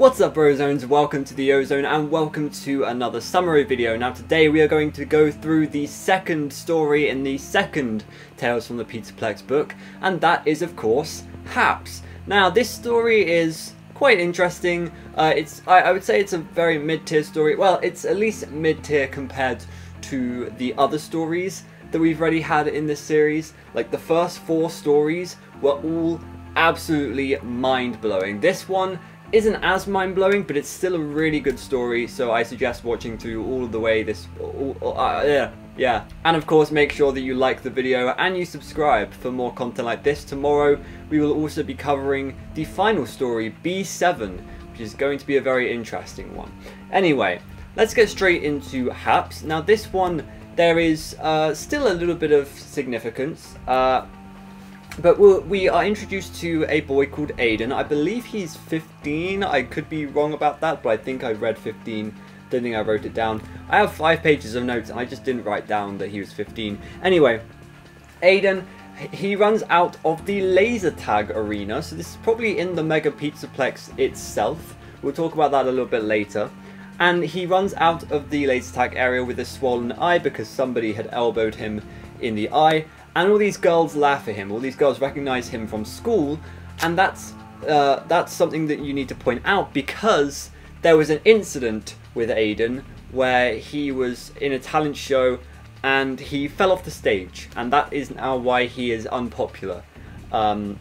What's up Brozones, welcome to the Ozone and welcome to another summary video. Now today we are going to go through the second story in the second Tales from the Pizzaplex book and that is of course Happs. Now this story is quite interesting, uh, it's I, I would say it's a very mid-tier story, well it's at least mid-tier compared to the other stories that we've already had in this series. Like the first four stories were all absolutely mind-blowing. This one isn't as mind-blowing, but it's still a really good story, so I suggest watching through all the way this... Uh, yeah, yeah. And of course, make sure that you like the video and you subscribe for more content like this. Tomorrow, we will also be covering the final story, B7, which is going to be a very interesting one. Anyway, let's get straight into Happs. Now, this one, there is uh, still a little bit of significance. Uh, but we'll, we are introduced to a boy called Aiden. I believe he's 15. I could be wrong about that, but I think I read 15. Don't think I wrote it down. I have five pages of notes, and I just didn't write down that he was 15. Anyway, Aiden, he runs out of the laser tag arena. So this is probably in the Mega Pizzaplex itself. We'll talk about that a little bit later. And he runs out of the laser tag area with a swollen eye because somebody had elbowed him in the eye and all these girls laugh at him. All these girls recognize him from school, and that's uh, that's something that you need to point out because there was an incident with Aiden where he was in a talent show and he fell off the stage, and that is now why he is unpopular. Um,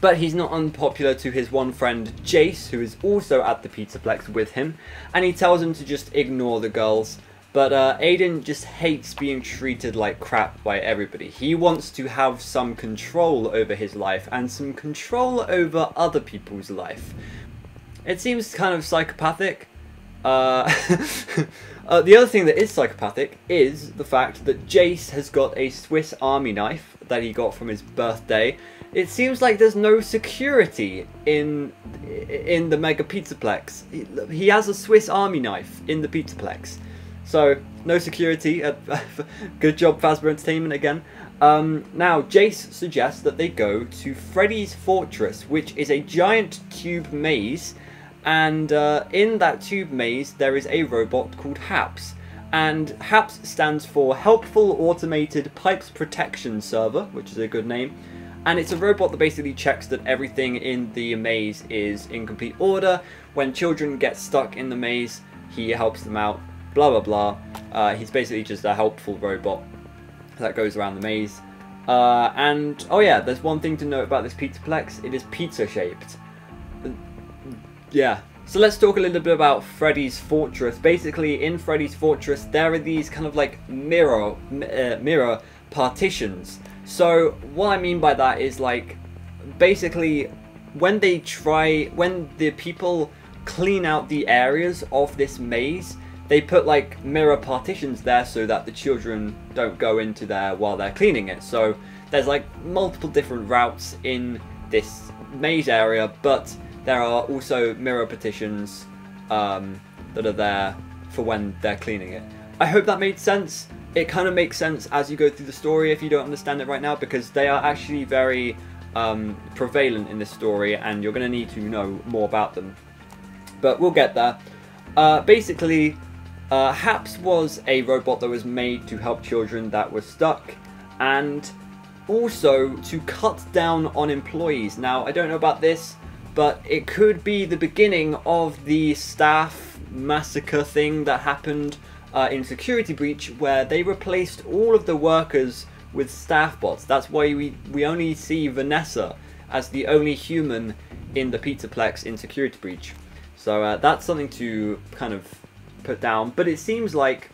but he's not unpopular to his one friend Jace, who is also at the Pizza Pizzaplex with him, and he tells him to just ignore the girls but uh, Aiden just hates being treated like crap by everybody. He wants to have some control over his life and some control over other people's life. It seems kind of psychopathic. Uh, uh, the other thing that is psychopathic is the fact that Jace has got a Swiss Army knife that he got from his birthday. It seems like there's no security in in the Mega Pizzaplex. He, he has a Swiss Army knife in the Pizzaplex. So, no security. Good job, Fazbear Entertainment again. Um, now, Jace suggests that they go to Freddy's Fortress, which is a giant tube maze. And uh, in that tube maze, there is a robot called HAPPS. And HAPPS stands for Helpful Automated Pipes Protection Server, which is a good name. And it's a robot that basically checks that everything in the maze is in complete order. When children get stuck in the maze, he helps them out blah blah blah. Uh, he's basically just a helpful robot that goes around the maze. Uh, and, oh yeah, there's one thing to note about this Pizzaplex. It is pizza shaped. Yeah. So let's talk a little bit about Freddy's Fortress. Basically, in Freddy's Fortress, there are these kind of like mirror, uh, mirror partitions. So what I mean by that is like, basically, when they try, when the people clean out the areas of this maze, they put like mirror partitions there so that the children don't go into there while they're cleaning it. So there's like multiple different routes in this maze area, but there are also mirror partitions um, that are there for when they're cleaning it. I hope that made sense. It kind of makes sense as you go through the story if you don't understand it right now because they are actually very um, prevalent in this story and you're going to need to know more about them. But we'll get there. Uh, basically, uh, Happs was a robot that was made to help children that were stuck and also to cut down on employees. Now, I don't know about this, but it could be the beginning of the staff massacre thing that happened uh, in Security Breach where they replaced all of the workers with staff bots. That's why we, we only see Vanessa as the only human in the Pizzaplex in Security Breach. So uh, that's something to kind of put down. But it seems like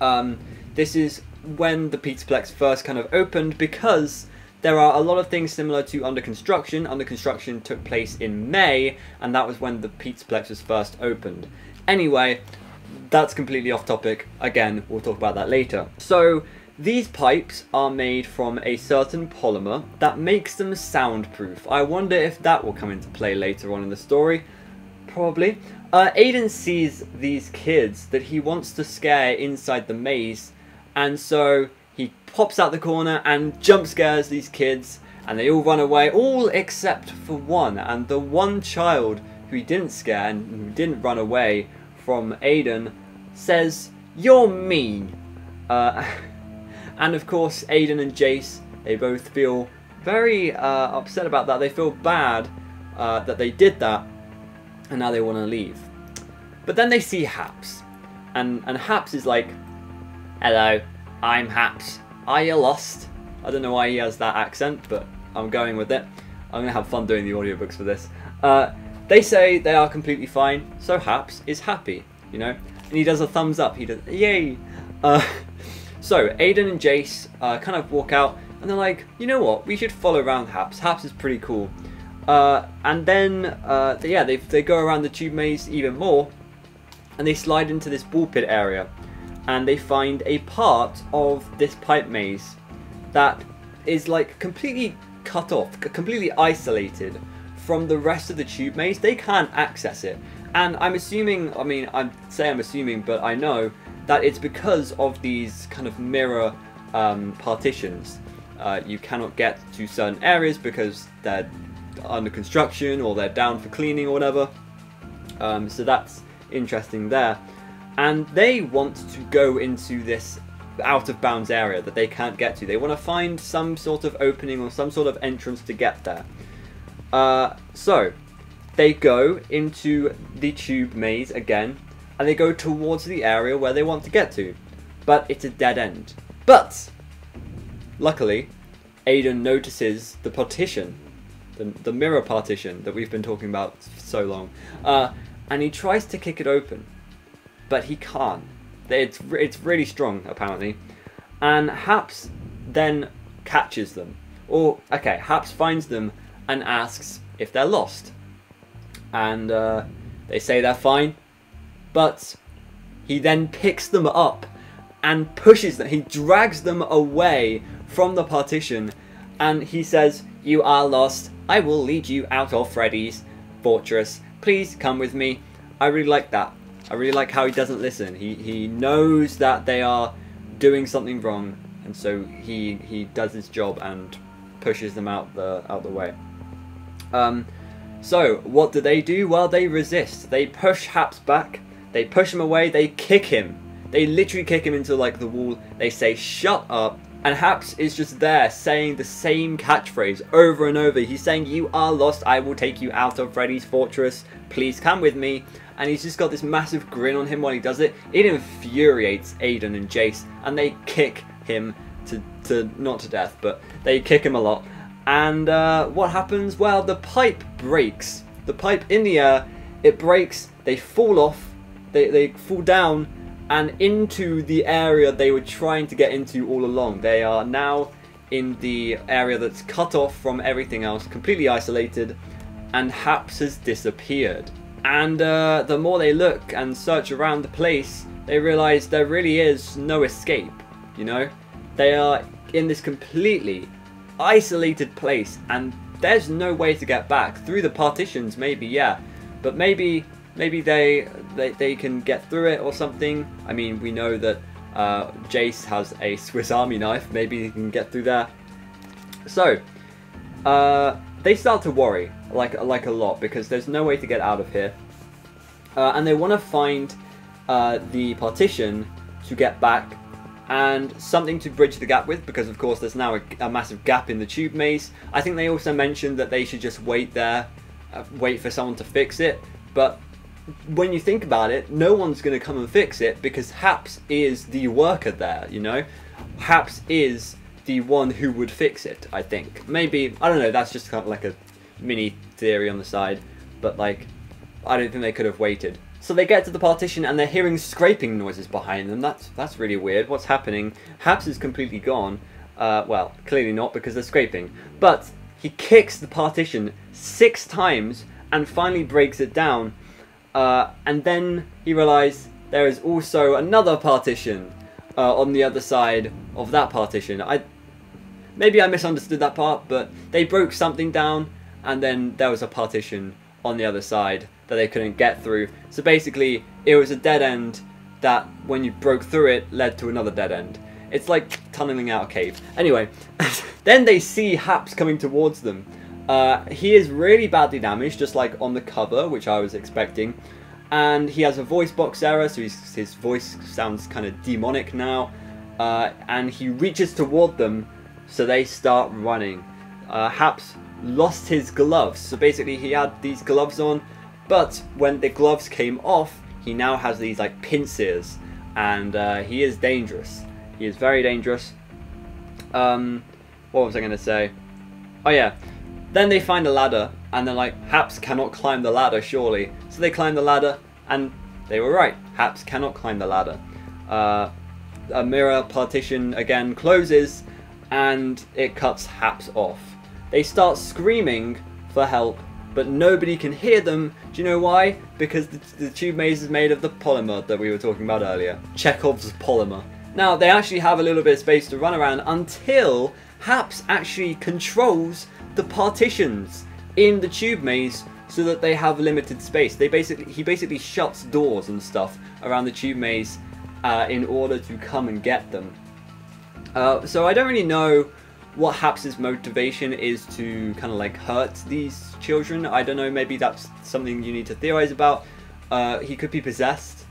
um, this is when the Pizzaplex first kind of opened because there are a lot of things similar to Under Construction. Under Construction took place in May, and that was when the Pizzaplex was first opened. Anyway, that's completely off topic. Again, we'll talk about that later. So, these pipes are made from a certain polymer that makes them soundproof. I wonder if that will come into play later on in the story. Probably. Uh, Aiden sees these kids that he wants to scare inside the maze, and so he pops out the corner and jump scares these kids, and they all run away, all except for one, and the one child who he didn't scare and who didn't run away from Aiden, says, You're mean. Uh, and of course, Aiden and Jace, they both feel very uh, upset about that. They feel bad uh, that they did that, and now they want to leave. But then they see Happs, and, and Happs is like, Hello, I'm Happs. Are you lost? I don't know why he has that accent, but I'm going with it. I'm going to have fun doing the audiobooks for this. Uh, they say they are completely fine, so Happs is happy, you know? And he does a thumbs up, he does, yay! Uh, so, Aiden and Jace uh, kind of walk out, and they're like, you know what, we should follow around Happs. Happs is pretty cool. Uh, and then, uh, yeah, they, they go around the tube maze even more, and they slide into this ball pit area, and they find a part of this pipe maze that is like completely cut off, completely isolated from the rest of the tube maze. They can't access it. And I'm assuming, I mean, I say I'm assuming, but I know that it's because of these kind of mirror um, partitions. Uh, you cannot get to certain areas because they're under construction or they're down for cleaning or whatever. Um, so that's interesting there. And they want to go into this out of bounds area that they can't get to. They want to find some sort of opening or some sort of entrance to get there. Uh, so, they go into the tube maze again, and they go towards the area where they want to get to. But it's a dead end. But, luckily, Aiden notices the partition, the, the mirror partition that we've been talking about so long, uh, and he tries to kick it open, but he can't it's it's really strong apparently, and Happs then catches them. Or okay, Happs finds them and asks if they're lost, and uh, they say they're fine, but he then picks them up and pushes them. He drags them away from the partition, and he says, "You are lost. I will lead you out of Freddy's fortress. Please come with me." I really like that. I really like how he doesn't listen. He he knows that they are doing something wrong, and so he he does his job and pushes them out the out the way. Um, so what do they do? Well, they resist. They push Happs back. They push him away. They kick him. They literally kick him into like the wall. They say, "Shut up." And Happs is just there saying the same catchphrase over and over. He's saying, You are lost, I will take you out of Freddy's fortress. Please come with me and he's just got this massive grin on him while he does it. It infuriates Aiden and Jace, and they kick him to, to not to death, but they kick him a lot. And uh, what happens? Well, the pipe breaks. The pipe in the air, it breaks, they fall off, they, they fall down, and into the area they were trying to get into all along. They are now in the area that's cut off from everything else, completely isolated, and Happs has disappeared. And uh, the more they look and search around the place, they realize there really is no escape, you know? They are in this completely isolated place and there's no way to get back. Through the partitions, maybe, yeah. But maybe maybe they, they, they can get through it or something. I mean, we know that uh, Jace has a Swiss Army knife. Maybe he can get through there. So, uh, they start to worry like like a lot because there's no way to get out of here, uh, and they want to find uh, the partition to get back and something to bridge the gap with because of course there's now a, a, massive gap in the tube maze. I think they also mentioned that they should just wait there, uh, wait for someone to fix it, but when you think about it, no one's going to come and fix it because Happs is the worker there, you know? Happs is the one who would fix it, I think. Maybe, I don't know, that's just kind of like a mini theory on the side, but like, I don't think they could have waited. So they get to the partition and they're hearing scraping noises behind them. That's that's really weird. What's happening? Happs is completely gone. Uh, well, clearly not because they're scraping. But he kicks the partition six times and finally breaks it down. Uh, and then he realizes there is also another partition uh, on the other side of that partition. I maybe I misunderstood that part, but they broke something down and then there was a partition on the other side that they couldn't get through. So basically, it was a dead end that, when you broke through it, led to another dead end. It's like tunneling out a cave. Anyway, then they see Happs coming towards them. Uh, he is really badly damaged, just like on the cover, which I was expecting. And he has a voice box error, so his voice sounds kind of demonic now. Uh, and he reaches toward them, so they start running. Uh, Happs lost his gloves, so basically he had these gloves on, but when the gloves came off, he now has these like pincers, and uh, he is dangerous. He is very dangerous. Um, what was I going to say? Oh yeah, then they find a ladder, and they're like, Happs cannot climb the ladder, surely. So they climb the ladder, and they were right. Happs cannot climb the ladder. Uh, a mirror partition again closes, and it cuts Happs off. They start screaming for help, but nobody can hear them. Do you know why? Because the, the tube maze is made of the polymer that we were talking about earlier. Chekhov's polymer. Now, they actually have a little bit of space to run around until Happs actually controls the partitions in the tube maze so that they have limited space. They basically he basically shuts doors and stuff around the tube maze uh, in order to come and get them. Uh, so I don't really know what Happs's motivation is to kind of like hurt these children. I don't know. Maybe that's something you need to theorize about. Uh, he could be possessed,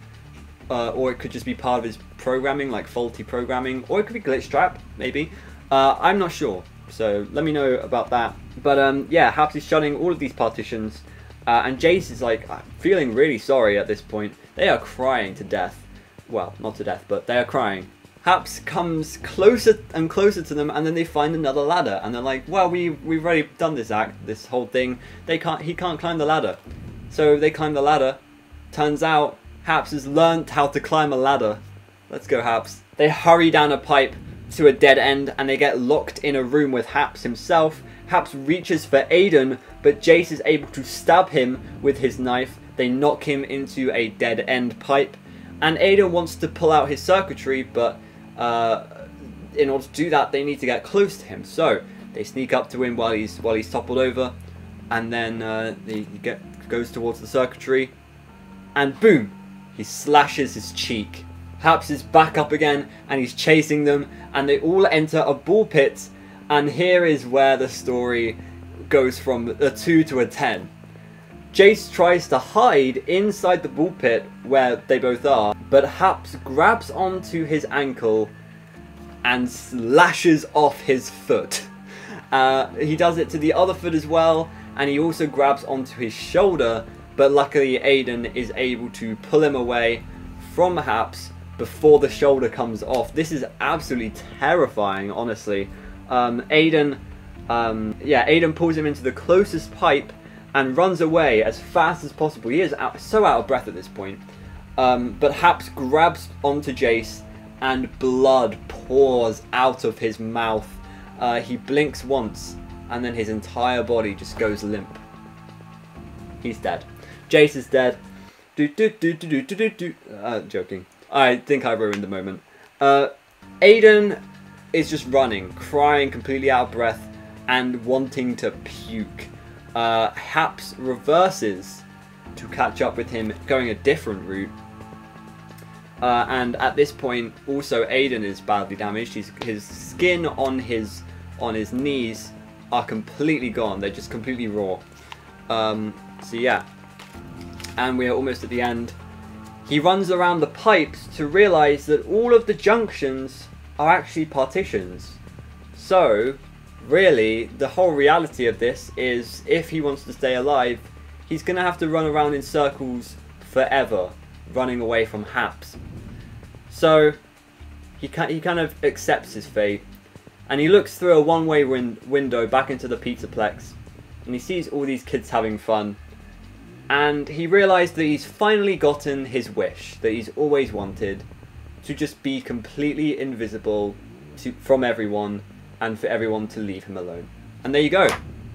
uh, or it could just be part of his programming, like faulty programming, or it could be Glitchtrap, maybe. Uh, I'm not sure. So let me know about that. But um, yeah, Happs is shutting all of these partitions. Uh, and Jace is like feeling really sorry at this point. They are crying to death. Well, not to death, but they are crying. Happs comes closer and closer to them, and then they find another ladder, and they're like, "Well, we we've already done this act, this whole thing. They can't, he can't climb the ladder." So they climb the ladder. Turns out Happs has learned how to climb a ladder. Let's go, Happs. They hurry down a pipe to a dead end and they get locked in a room with Happs himself. Happs reaches for Aiden, but Jace is able to stab him with his knife. They knock him into a dead end pipe. And Aiden wants to pull out his circuitry, but uh, in order to do that, they need to get close to him. So they sneak up to him while he's while he's toppled over, and then uh, he get, goes towards the circuitry, and boom, he slashes his cheek. Happs is back up again and he's chasing them and they all enter a ball pit and here is where the story goes from a 2 to a 10. Jace tries to hide inside the ball pit where they both are, but Happs grabs onto his ankle and slashes off his foot. Uh, he does it to the other foot as well, and he also grabs onto his shoulder, but luckily Aiden is able to pull him away from Happs before the shoulder comes off. This is absolutely terrifying, honestly. Um, Aiden, um, yeah, Aiden pulls him into the closest pipe and runs away as fast as possible. He is out, so out of breath at this point. Um, but Happs grabs onto Jace and blood pours out of his mouth. Uh, he blinks once and then his entire body just goes limp. He's dead. Jace is dead. Do do do do do do do. Uh, joking. I think I ruined the moment. Uh, Aiden is just running, crying completely out of breath, and wanting to puke. Uh, Happs reverses to catch up with him, going a different route. Uh, and at this point, also Aiden is badly damaged. His, his skin on his on his knees are completely gone. They're just completely raw. Um, so yeah, and we are almost at the end. He runs around the pipes to realise that all of the junctions are actually partitions. So, really, the whole reality of this is if he wants to stay alive, he's going to have to run around in circles forever, running away from Happs. So, he, he kind of accepts his fate. And he looks through a one-way win window back into the Pizzaplex. And he sees all these kids having fun and he realised that he's finally gotten his wish that he's always wanted to just be completely invisible to, from everyone and for everyone to leave him alone. And there you go.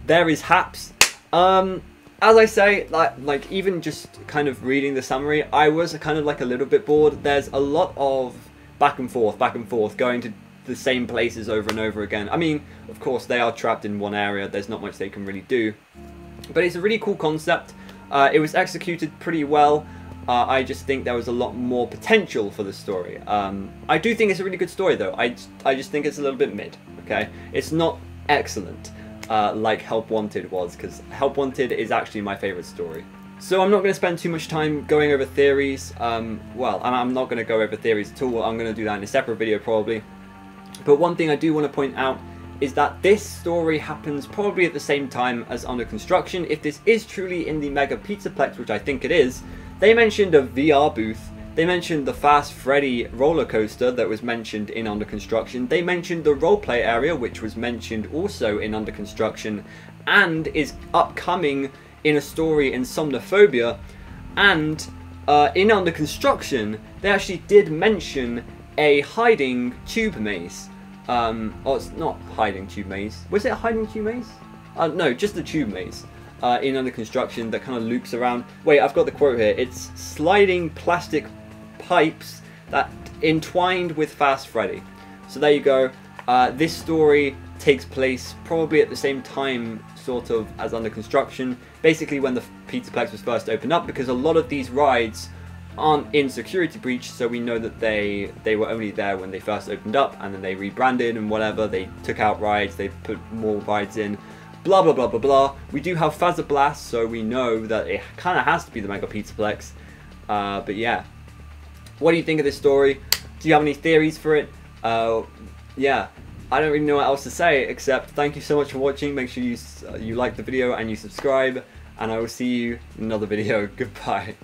There is Happs. Um, as I say, like, like even just kind of reading the summary, I was kind of like a little bit bored. There's a lot of back and forth, back and forth, going to the same places over and over again. I mean, of course, they are trapped in one area. There's not much they can really do. But it's a really cool concept. Uh, it was executed pretty well. Uh, I just think there was a lot more potential for the story. Um, I do think it's a really good story, though. I, I just think it's a little bit mid, okay? It's not excellent. uh, like Help Wanted was, because Help Wanted is actually my favourite story. So I'm not going to spend too much time going over theories. Um, well, I'm not going to go over theories at all. I'm going to do that in a separate video probably. But one thing I do want to point out is that this story happens probably at the same time as Under Construction. If this is truly in the Mega Pizzaplex, which I think it is, they mentioned a VR booth. They mentioned the Fast Freddy roller coaster that was mentioned in Under Construction. They mentioned the roleplay area, which was mentioned also in Under Construction, and is upcoming in a story in Somnophobia. And uh, in Under Construction, they actually did mention a hiding tube maze. Um, oh, it's not hiding tube maze. Was it hiding tube maze? Uh, no, just the tube maze. Uh, in under construction that kind of loops around. Wait, I've got the quote here. It's sliding plastic pipes that entwined with Fast Freddy. So there you go. Uh, this story takes place probably at the same time, sort of, as under construction. Basically, when the Pizzaplex was first opened up, because a lot of these rides aren't in security breach, so we know that they they were only there when they first opened up, and then they rebranded and whatever. They took out rides, they put more rides in, blah blah blah blah blah. We do have Fazer Blast, so we know that it kind of has to be the Mega Pizzaplex. Uh, but yeah, what do you think of this story? Do you have any theories for it? Uh, yeah. I don't really know what else to say except thank you so much for watching. Make sure you uh, you like the video and you subscribe, and I will see you in another video. Goodbye.